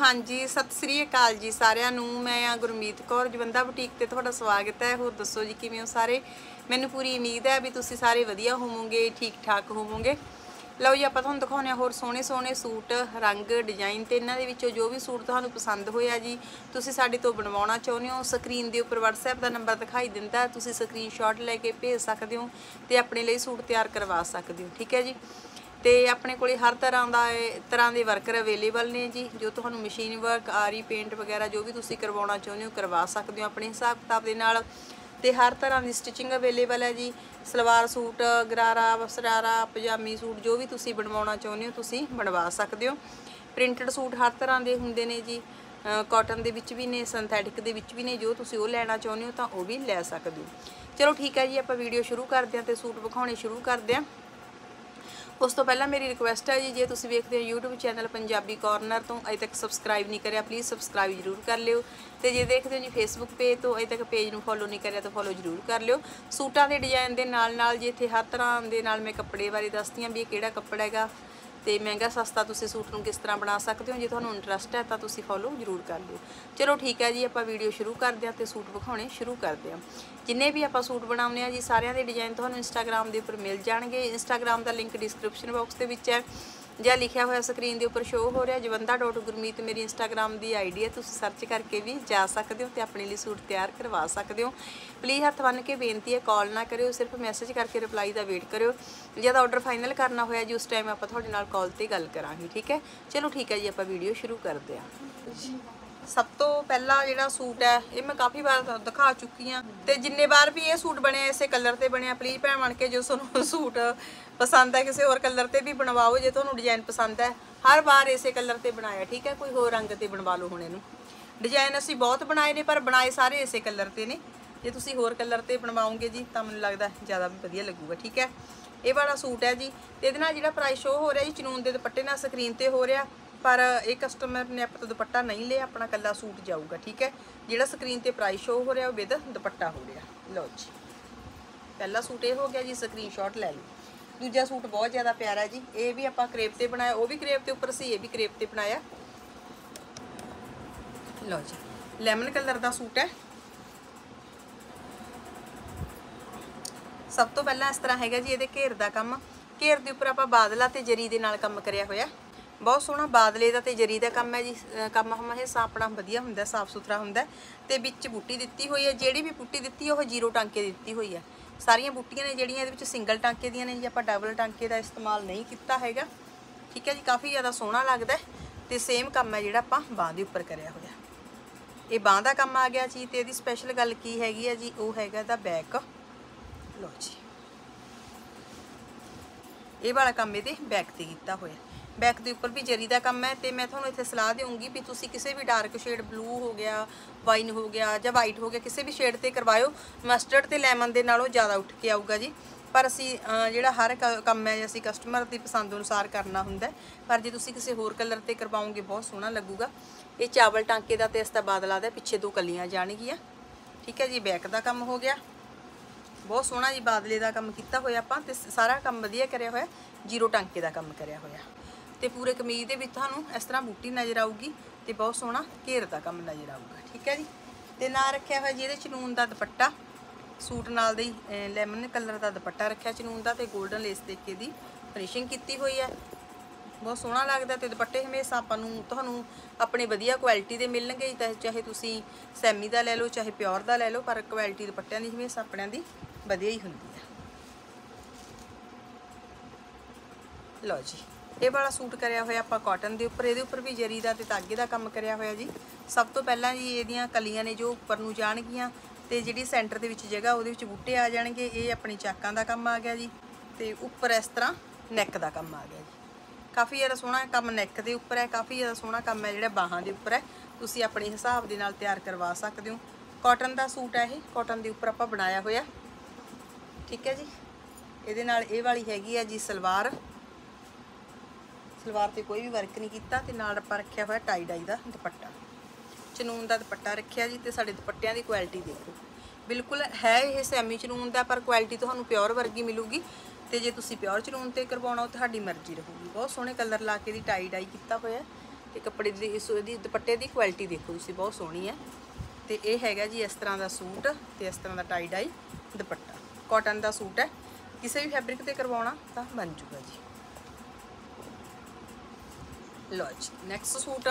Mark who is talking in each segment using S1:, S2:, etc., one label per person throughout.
S1: ਹਾਂਜੀ ਸਤਿ ਸ੍ਰੀ ਅਕਾਲ ਜੀ ਸਾਰਿਆਂ ਨੂੰ। ਮੈਂ ਆ ਗੁਰਮੀਤ ਕੌਰ ਜਵੰਦਾ ਬੁਟੀਕ ਤੇ ਤੁਹਾਡਾ ਸਵਾਗਤ ਹੈ। ਹੋਰ ਦੱਸੋ ਜੀ ਕਿਵੇਂ ਹੋ ਸਾਰੇ? ਮੈਨੂੰ ਪੂਰੀ ਉਮੀਦ ਹੈ ਵੀ ਤੁਸੀਂ ਸਾਰੇ ਵਧੀਆ ਹੋਵੋਗੇ ਠੀਕ ਠਾਕ ਹੋਵੋਗੇ। ਲਓ ਜੀ ਆਪਾਂ ਤੁਹਾਨੂੰ ਦਿਖਾਉਂਦੇ ਹਾਂ ਹੋਰ ਸੋਹਣੇ ਸੋਹਣੇ ਸੂਟ ਰੰਗ ਡਿਜ਼ਾਈਨ ਤੇ ਇਹਨਾਂ ਦੇ ਵਿੱਚੋਂ ਜੋ ਵੀ ਸੂਟ ਤੁਹਾਨੂੰ ਪਸੰਦ ਹੋਇਆ ਜੀ ਤੁਸੀਂ ਸਾਡੇ ਤੋਂ ਬਣਵਾਉਣਾ ਚਾਹੁੰਦੇ ਹੋ। ਸਕਰੀਨ ਦੇ ਉੱਪਰ WhatsApp ਦਾ ਨੰਬਰ ਦਿਖਾਈ ਦਿੰਦਾ ਹੈ, ਤੁਸੀਂ ਸਕਰੀਨਸ਼ਾਟ ਲੈ ਕੇ ਭੇਜ ਸਕਦੇ ਹੋ ਤੇ ਆਪਣੇ ਲਈ ਸੂਟ ਤਿਆਰ ਕਰਵਾ ਸਕਦੇ ਹੋ ਠੀਕ ਹੈ ਜੀ? ਤੇ ਆਪਣੇ ਕੋਲੇ ਹਰ ਤਰ੍ਹਾਂ ਦਾ ਤਰ੍ਹਾਂ ਦੇ ਵਰਕਰ ਅਵੇਲੇਬਲ ਨੇ ਜੀ, ਜੋ ਤੁਹਾਨੂੰ ਮਸ਼ੀਨ ਵਰਕ ਆਰੀ ਪੇਂਟ ਵਗੈਰਾ ਜੋ ਵੀ ਤੁਸੀਂ ਕਰਵਾਉਣਾ ਚਾਹੁੰਦੇ ਹੋ ਕਰਵਾ ਸਕਦੇ ਹੋ ਆਪਣੇ ਹਿਸਾਬ ਕਿਤਾਬ ਦੇ ਨਾਲ। ਤੇ ਹਰ ਤਰ੍ਹਾਂ ਦੀ ਸਟਿਚਿੰਗ ਅਵੇਲੇਬਲ ਹੈ ਜੀ, ਸਲਵਾਰ ਸੂਟ, ਗਰਾਰਾ, ਸਰਾਰਾ, ਪਜਾਮੀ ਸੂਟ ਜੋ ਵੀ ਤੁਸੀਂ ਬਣਵਾਉਣਾ ਚਾਹੁੰਦੇ ਹੋ ਤੁਸੀਂ ਬਣਵਾ ਸਕਦੇ ਹੋ। ਪ੍ਰਿੰਟਡ ਸੂਟ ਹਰ ਤਰ੍ਹਾਂ ਦੇ ਹੁੰਦੇ ਨੇ ਜੀ ਕਾਟਨ ਦੇ ਵਿੱਚ ਵੀ ਨੇ ਸਿੰਥੈਟਿਕ ਦੇ ਵਿੱਚ ਵੀ ਨੇ, ਜੋ ਤੁਸੀਂ ਉਹ ਲੈਣਾ ਚਾਹੁੰਦੇ ਹੋ ਤਾਂ ਉਹ ਵੀ ਲੈ ਸਕਦੇ ਹੋ। ਚਲੋ ਠੀਕ ਹੈ ਜੀ, ਆਪਾਂ ਵੀਡੀਓ ਸ਼ੁਰੂ ਕਰਦੇ ਹਾਂ ਤੇ ਸੂਟ ਵਿਖਾਉਣੇ ਸ਼ੁਰੂ ਕਰਦੇ ਹਾਂ। ਉਸ ਤੋਂ ਪਹਿਲਾਂ ਮੇਰੀ ਰਿਕੁਐਸਟ ਹੈ ਜੀ, ਜੇ ਤੁਸੀਂ ਵੇਖਦੇ ਹੋ YouTube ਚੈਨਲ ਪੰਜਾਬੀ ਕਾਰਨਰ ਤੋਂ ਅਜੇ ਤੱਕ ਸਬਸਕ੍ਰਾਈਬ ਨਹੀਂ ਕਰਿਆ ਪਲੀਜ਼ ਸਬਸਕ੍ਰਾਈਬ ਜ਼ਰੂਰ ਕਰ ਲਿਓ। ਤੇ ਜੇ ਦੇਖਦੇ ਹੋ ਜੀ Facebook ਪੇਜ ਤੋਂ ਅਜੇ ਤੱਕ ਪੇਜ ਨੂੰ ਫੋਲੋ ਨਹੀਂ ਕਰਿਆ, ਤਾਂ ਫੋਲੋ ਜ਼ਰੂਰ ਕਰ ਲਿਓ। ਸੂਟਾਂ ਦੇ ਡਿਜ਼ਾਈਨ ਦੇ ਨਾਲ ਨਾਲ ਜੇ ਇੱਥੇ ਹਰ ਤਰ੍ਹਾਂ ਦੇ ਨਾਲ ਮੈਂ ਕੱਪੜੇ ਬਾਰੇ ਦੱਸਦੀ ਹਾਂ ਵੀ ਇਹ ਕਿਹੜਾ ਕੱਪੜਾ ਹੈਗਾ ਤੇ ਮਹਿੰਗਾ ਸਸਤਾ ਤੁਸੀਂ ਸੂਟ ਨੂੰ ਕਿਸ ਤਰ੍ਹਾਂ ਬਣਾ ਸਕਦੇ ਹੋ? ਜੇ ਤੁਹਾਨੂੰ ਇੰਟਰਸਟ ਹੈ ਤਾਂ ਤੁਸੀਂ ਫੋਲੋ ਜ਼ਰੂਰ ਕਰ ਲਿਓ। ਚਲੋ ਠੀਕ ਹੈ ਜੀ, ਆਪਾਂ ਵੀਡੀਓ ਸ਼ੁਰੂ ਕਰਦੇ ਹਾਂ ਤੇ ਸੂਟ ਵਿਖਾਉਣੇ ਸ਼ੁਰੂ ਕਰਦੇ ਹਾਂ। ਜਿੰਨੇ ਵੀ ਆਪਾਂ ਸੂਟ ਬਣਾਉਂਦੇ ਆ ਜੀ, ਸਾਰਿਆਂ ਦੇ ਡਿਜ਼ਾਈਨ ਤੁਹਾਨੂੰ ਇੰਸਟਾਗ੍ਰam ਦੇ ਉੱਪਰ ਮਿਲ ਜਾਣਗੇ। ਇੰਸਟਾਗ੍ਰam ਦਾ ਲਿੰਕ ਡਿਸਕ੍ਰਿਪਸ਼ਨ ਬਾਕਸ ਦੇ ਵਿੱਚ ਹੈ। ਜਾਂ ਲਿਖਿਆ ਹੋਇਆ ਸਕਰੀਨ ਦੇ ਉੱਪਰ ਸ਼ੋ ਹੋ ਰਿਹਾ ਜਵੰਦਾ.ਗੁਰਮੀਤ ਮੇਰੀ ਇੰਸਟਾਗ੍ਰam ਦੀ ਆਈਡੀ ਹੈ, ਤੁਸੀਂ ਸਰਚ ਕਰਕੇ ਵੀ ਜਾ ਸਕਦੇ ਹੋ ਤੇ ਆਪਣੇ ਲਈ ਸੂਟ ਤਿਆਰ ਕਰਵਾ ਸਕਦੇ ਹੋ। ਪਲੀਜ਼ ਹੱਥ ਬੰਨ੍ਹ ਕੇ ਬੇਨਤੀ ਹੈ ਕਾਲ ਨਾ ਕਰਿਓ, ਸਿਰਫ ਮੈਸੇਜ ਕਰਕੇ ਰਿਪਲਾਈ ਦਾ ਵੇਟ ਕਰਿਓ। ਜਦ ਆਰਡਰ ਫਾਈਨਲ ਕਰਨਾ ਹੋਇਆ ਜੀ, ਉਸ ਟਾਈਮ ਆਪਾਂ ਤੁਹਾਡੇ ਨਾਲ ਕਾਲ ਤੇ ਗੱਲ ਕਰਾਂਗੇ, ਠੀਕ ਹੈ? ਚਲੋ ਠੀਕ ਹੈ ਜੀ, ਆਪਾਂ ਵੀਡੀਓ ਸ਼ੁਰੂ ਕਰਦੇ ਹਾਂ। ਸਭ ਤੋਂ ਪਹਿਲਾ ਜਿਹੜਾ ਸੂਟ ਹੈ, ਇਹ ਮੈਂ ਕਾਫੀ ਵਾਰ ਦ- ਦਿਖਾ ਚੁੱਕੀ ਆ ਤੇ ਜਿੰਨੇ ਵਾਰ ਵੀ ਇਹ ਸੂਟ ਬਣਿਆ, ਇਸੇ ਕਲਰ ਤੇ ਬਣਿਆ। ਪਲੀਜ਼ ਭੈਣ ਬਣ ਕੇ ਜੋ ਤੁਹਾਨੂੰ ਸੂਟ ਪਸੰਦ ਹੈ, ਕਿਸੇ ਹੋਰ ਕਲਰ ਤੇ ਵੀ ਬਣਵਾਓ, ਜੇ ਤੁਹਾਨੂੰ ਡਿਜ਼ਾਈਨ ਪਸੰਦ ਹੈ, ਹਰ ਵਾਰ ਇਸੇ ਕਲਰ ਤੇ ਬਣਾਇਆ, ਠੀਕ ਹੈ? ਕੋਈ ਹੋਰ ਰੰਗ ਤੇ ਬਣਵਾ ਲਓ ਹੁਣ ਇਹਨੂੰ। ਡਿਜ਼ਾਈਨ ਅਸੀਂ ਬਹੁਤ ਬਣਾਏ ਨੇ, ਪਰ ਬਣਾਏ ਸਾਰੇ ਇਸੇ ਕਲਰ ਤੇ ਨੇ। ਜੇ ਤੁਸੀਂ ਹੋਰ ਕਲਰ ਤੇ ਬਣਵਾਓਗੇ ਜੀ, ਤਾਂ ਮੈਨੂੰ ਲੱਗਦਾ ਜ਼ਿਆਦਾ ਵੀ ਵਧੀਆ ਲੱਗੂਗਾ, ਠੀਕ ਹੈ? ਇਹ ਵਾਲਾ ਸੂਟ ਹੈ ਜੀ। ਤੇ ਇਹਦੇ ਨਾਲ ਜਿਹੜਾ ਪ੍ਰਾਈਸ ਸ਼ੋ ਹੋ ਰਿਹਾ ਜੀ, ਚਨੂਨ ਦੇ ਦੁਪੱਟੇ ਨਾਲ ਸਕਰੀਨ ਤੇ ਹੋ ਰਿਹਾ। ਪਰ ਇਹ ਕਸਟਮਰ ਨੇ ਆਪਾਂ ਤੋਂ ਦੁਪੱਟਾ ਨਹੀਂ ਲਿਆ, ਆਪਣਾ ਕੱਲਾ ਸੂਟ ਜਾਊਗਾ, ਠੀਕ ਹੈ? ਜਿਹੜਾ ਸਕਰੀਨ ਤੇ ਪ੍ਰਾਈਸ ਸ਼ੋ ਹੋ ਰਿਹਾ, ਉਹ ਵਿਦ ਦੁਪੱਟਾ ਹੋ ਰਿਹਾ। ਲਓ ਜੀ। ਪਹਿਲਾ ਸੂਟ ਇਹ ਹੋ ਗਿਆ ਜੀ ਸਕਰੀਨਸ਼ਾਟ ਲੈ ਲਓ। ਦੂਜਾ ਸੂਟ ਬਹੁਤ ਜ਼ਿਆਦਾ ਪਿਆਰਾ ਜੀ। ਇਹ ਵੀ ਆਪਾਂ ਕਰੇਪ ਤੇ ਬਣਾਇਆ, ਉਹ ਵੀ ਕਰੇਪ ਤੇ ਉੱਪਰ ਸੀ, ਇਹ ਵੀ ਕਰੇਪ ਤੇ ਬਣਾਇਆ। ਲਓ ਜੀ। ਲੈਮਨ ਕਲਰ ਦਾ ਸੂਟ ਹੈ। ਸਭ ਤੋਂ ਪਹਿਲਾਂ ਇਸ ਤਰ੍ਹਾਂ ਹੈਗਾ ਜੀ, ਇਹਦੇ ਘੇਰ ਦਾ ਕੰਮ। ਘੇਰ ਦੇ ਉੱਪਰ ਆਪਾਂ ਬਾਦਲਾ ਤੇ ਜਰੀ ਦੇ ਨਾਲ ਕੰਮ ਕਰਿਆ ਹੋਇਆ। ਬਹੁਤ ਸੋਹਣਾ ਬਾਦਲੇ ਦਾ ਤੇ ਜਰੀ ਦਾ ਕੰਮ ਹੈ ਜੀ ਕੰਮ ਕੰਮ ਹਮੇਸ਼ਾ ਆਪਣਾ ਵਧੀਆ ਹੁੰਦਾ, ਸਾਫ਼ ਸੁਥਰਾ ਹੁੰਦਾ ਹੈ। ਤੇ ਵਿੱਚ ਬੂਟੀ ਦਿੱਤੀ ਹੋਈ ਹੈ, ਜਿਹੜੀ ਵੀ ਬੂਟੀ ਦਿੱਤੀ ਉਹ ਜ਼ੀਰੋ ਟਾਂਕੇ ਦਿੱਤੀ ਹੋਈ ਹੈ। ਸਾਰੀਆਂ ਬੂਟੀਆਂ ਨੇ ਜਿਹੜੀਆਂ ਇਹਦੇ ਵਿੱਚ ਸਿੰਗਲ ਟਾਂਕੇ ਦੀਆਂ ਨੇ ਜੀ, ਆਪਾਂ ਡਬਲ ਟਾਂਕੇ ਦਾ ਇਸਤੇਮਾਲ ਨਹੀਂ ਕੀਤਾ ਹੈਗਾ। ਠੀਕ ਹੈ ਜੀ, ਕਾਫੀ ਜ਼ਿਆਦਾ ਸੋਹਣਾ ਲੱਗਦਾ ਹੈ ਤੇ ਸੇਮ ਕੰਮ ਹੈ ਜਿਹੜਾ ਆਪਾਂ ਬਾਂਹ ਦੇ ਉੱਪਰ ਕਰਿਆ ਹੋਇਆ। ਇਹ ਬਾਂਹ ਦਾ ਕੰਮ ਆ ਗਿਆ ਜੀ ਤੇ ਇਹਦੀ ਸਪੈਸ਼ਲ ਗੱਲ ਕੀ ਹੈਗੀ ਹੈ ਜੀ, ਉਹ ਹੈਗਾ ਇਹਦਾ ਬੈਕ ਲਓ ਜੀ। ਇਹ ਵਾਲਾ ਕੰਮ ਇਹਦੇ ਬੈਕ ਤੇ ਕੀਤਾ ਹੋਇਆ। ਬੈਕ ਦੇ ਉੱਪਰ ਵੀ ਜਰੀ ਦਾ ਕੰਮ ਹੈ ਤੇ ਮੈਂ ਤੁਹਾਨੂੰ ਇੱਥੇ ਸਲਾਹ ਦੇਵਾਂਗੀ ਵੀ ਤੁਸੀਂ ਕਿਸੇ ਵੀ ਡਾਰਕ ਸ਼ੇਡ ਬਲੂ ਹੋ ਗਿਆ ਵਾਈਨ ਹੋ ਗਿਆ ਜਾਂ ਵਾਈਟ ਹੋ ਗਿਆ, ਕਿਸੇ ਵੀ ਸ਼ੇਡ ਤੇ ਕਰਵਾਇਓ ਮਸਟਰਡ ਤੇ ਲੈਮਨ ਦੇ ਨਾਲੋਂ ਜ਼ਿਆਦਾ ਉੱਠ ਕੇ ਆਊਗਾ ਜੀ। ਪਰ ਅਸੀਂ ਜਿਹੜਾ ਹਰ ਕ- ਕੰਮ ਹੈ ਅਸੀਂ ਕਸਟਮਰ ਦੀ ਪਸੰਦ ਅਨੁਸਾਰ ਕਰਨਾ ਹੁੰਦਾ ਪਰ ਜੇ ਤੁਸੀਂ ਕਿਸੇ ਹੋਰ ਕਲਰ ਤੇ ਕਰਵਾਓਗੇ, ਬਹੁਤ ਸੋਹਣਾ ਲੱਗੂਗਾ। ਇਹ ਚਾਵਲ ਟਾਂਕੇ ਦਾ ਤੇ ਇਸ ਦਾ ਬਾਦਲਾ ਦਾ ਪਿੱਛੇ ਦੋ ਕਲੀਆਂ ਜਾਣਗੀਆਂ। ਠੀਕ ਹੈ ਜੀ ਬੈਕ ਦਾ ਕੰਮ ਹੋ ਗਿਆ। ਬਹੁਤ ਸੋਹਣਾ ਜੀ, ਬਾਦਲੇ ਦਾ ਕੰਮ ਕੀਤਾ ਹੋਇਆ ਆਪਾਂ ਤੇ ਸਾਰਾ ਕੰਮ ਵਧੀਆ ਕਰਿਆ ਹੋਇਆ, ਜੀਰੋ ਟਾਂਕੇ ਦਾ ਕੰਮ ਕਰਿਆ ਹੋਇਆ। ਤੇ ਪੂਰੇ ਕਮੀਜ਼ ਦੇ ਵਿੱਚ ਤੁਹਾਨੂੰ ਇਸ ਤਰ੍ਹਾਂ ਬੂਟੀ ਨਜ਼ਰ ਆਊਗੀ ਤੇ ਬਹੁਤ ਸੋਹਣਾ ਘੇਰ ਦਾ ਕੰਮ ਨਜ਼ਰ ਆਊਗਾ, ਠੀਕ ਹੈ ਜੀ? ਤੇ ਨਾਲ ਰੱਖਿਆ ਹੋਇਆ ਜੀ ਇਹਦੇ ਚਨੂਨ ਦਾ ਦੁਪੱਟਾ, ਸੂਟ ਨਾਲ ਦੇ ਲੈਮਨ ਕਲਰ ਦਾ ਦੁਪੱਟਾ ਰੱਖਿਆ ਚਨੂਨ ਦਾ ਤੇ 골ਡਨ ਲੇਸ ਦੇ ਕੇ ਦੀ ਫਿਨਿਸ਼ਿੰਗ ਕੀਤੀ ਹੋਈ ਹੈ। ਬਹੁਤ ਸੋਹਣਾ ਲੱਗਦਾ ਤੇ ਦੁਪੱਟੇ ਹਮੇਸ਼ਾ ਆਪਾਂ ਨੂੰ, ਤੁਹਾਨੂੰ ਆਪਣੇ ਵਧੀਆ ਕੁਆਲਿਟੀ ਦੇ ਮਿਲਣਗੇ ਤਾਂ ਚਾਹੇ ਤੁਸੀਂ ਸੈਮੀ ਦਾ ਲੈ ਲਓ, ਚਾਹੇ ਪਿਓਰ ਦਾ ਲੈ ਲਓ, ਪਰ ਕੁਆਲਿਟੀ ਦੁਪੱਟਿਆਂ ਦੀ ਹਮੇਸ਼ਾ ਆਪਣਿਆਂ ਦੀ ਵਧੀਆ ਹੀ ਹੁੰਦੀ ਹੈ। ਲਓ ਜੀ। ਇਹ ਵਾਲਾ ਸੂਟ ਕਰਿਆ ਹੋਇਆ ਆਪਾਂ ਕਾਟਨ ਦੇ ਉੱਪਰ, ਇਹਦੇ ਉੱਪਰ ਵੀ ਜਰੀ ਦਾ ਤੇ ਤਾਗੇ ਦਾ ਕੰਮ ਕਰਿਆ ਹੋਇਆ ਜੀ। ਸਭ ਤੋਂ ਪਹਿਲਾਂ ਜੀ ਇਹਦੀਆਂ ਕਲੀਆਂ ਨੇ ਜੋ ਉੱਪਰ ਨੂੰ ਜਾਣਗੀਆਂ ਤੇ ਜਿਹੜੀ ਸੈਂਟਰ ਦੇ ਵਿੱਚ ਜਗ੍ਹਾ ਉਹਦੇ ਵਿੱਚ ਬੂਟੇ ਆ ਜਾਣਗੇ, ਇਹ ਆਪਣੀ ਚਾਕਾਂ ਦਾ ਕੰਮ ਆ ਗਿਆ ਜੀ ਤੇ ਉੱਪਰ ਇਸ ਤਰ੍ਹਾਂ ਨੈਕ ਦਾ ਕੰਮ ਆ ਗਿਆ ਜੀ। ਕਾਫੀ ਜ਼ਿਆਦਾ ਸੋਹਣਾ ਕੰਮ ਨੈਕ ਦੇ ਉੱਪਰ ਹੈ, ਕਾਫੀ ਜ਼ਿਆਦਾ ਸੋਹਣਾ ਕੰਮ ਹੈ, ਜਿਹੜਾ ਬਾਹਾਂ ਦੇ ਉੱਪਰ ਹੈ। ਤੁਸੀਂ ਆਪਣੇ ਹਿਸਾਬ ਦੇ ਨਾਲ ਤਿਆਰ ਕਰਵਾ ਸਕਦੇ ਹੋ। ਕਾਟਨ ਦਾ ਸੂਟ ਹੈ ਇਹ ਕਾਟਨ ਦੇ ਉੱਪਰ ਆਪਾਂ ਬਣਾਇਆ ਹੋਇਆ। ਠੀਕ ਹੈ ਜੀ। ਇਹਦੇ ਨਾਲ ਇਹ ਵਾਲੀ ਹੈਗੀ ਹੈ ਜੀ ਸਲਵਾਰ। ਸਲਵਾਰ ਤੇ ਕੋਈ ਵੀ ਵਰਕ ਨਹੀਂ ਕੀਤਾ ਤੇ ਨਾਲ ਆਪਾਂ ਰੱਖਿਆ ਹੋਇਆ ਟਾਈ ਡਾਈ ਦਾ ਦੁਪੱਟਾ। ਚਨੂਨ ਦਾ ਦੁਪੱਟਾ ਰੱਖਿਆ ਜੀ ਤੇ ਸਾਡੇ ਦੁਪੱਟਿਆਂ ਦੀ ਕੁਆਲਿਟੀ ਦੇਖੋ। ਬਿਲਕੁਲ ਹੈ ਇਹ ਸੈਮੀ ਚਨੂਨ ਦਾ, ਪਰ ਕੁਆਲਿਟੀ ਤੁਹਾਨੂੰ ਪਿਓਰ ਵਰਗੀ ਮਿਲੂਗੀ ਤੇ ਜੇ ਤੁਸੀਂ ਪਿਓਰ ਚਨੂਨ ਤੇ ਕਰਵਾਉਣਾ ਉਹ ਤੁਹਾਡੀ ਮਰਜ਼ੀ ਰਹੂਗੀ। ਬਹੁਤ ਸੋਹਣੇ ਕਲਰ ਲਾ ਕੇ ਦੀ ਟਾਈ ਡਾਈ ਕੀਤਾ ਹੋਇਆ। ਤੇ ਕੱਪੜੇ ਦੀ, ਇਸ ਇਹਦੀ ਦੁਪੱਟੇ ਦੀ ਕੁਆਲਿਟੀ ਦੇਖੋ ਤੁਸੀਂ, ਬਹੁਤ ਸੋਹਣੀ ਹੈ। ਤੇ ਇਹ ਹੈਗਾ ਜੀ ਇਸ ਤਰ੍ਹਾਂ ਦਾ ਸੂਟ ਤੇ ਇਸ ਤਰ੍ਹਾਂ ਦਾ ਟਾਈ ਡਾਈ ਦੁਪੱਟਾ। ਕਾਟਨ ਦਾ ਸੂਟ ਹੈ। ਕਿਸੇ ਵੀ ਫੈਬਰਿਕ ਤੇ ਕਰਵਾਉਣਾ ਤਾਂ ਬਣ ਜੂਗਾ ਜੀ। ਲਓ ਜੀ next suit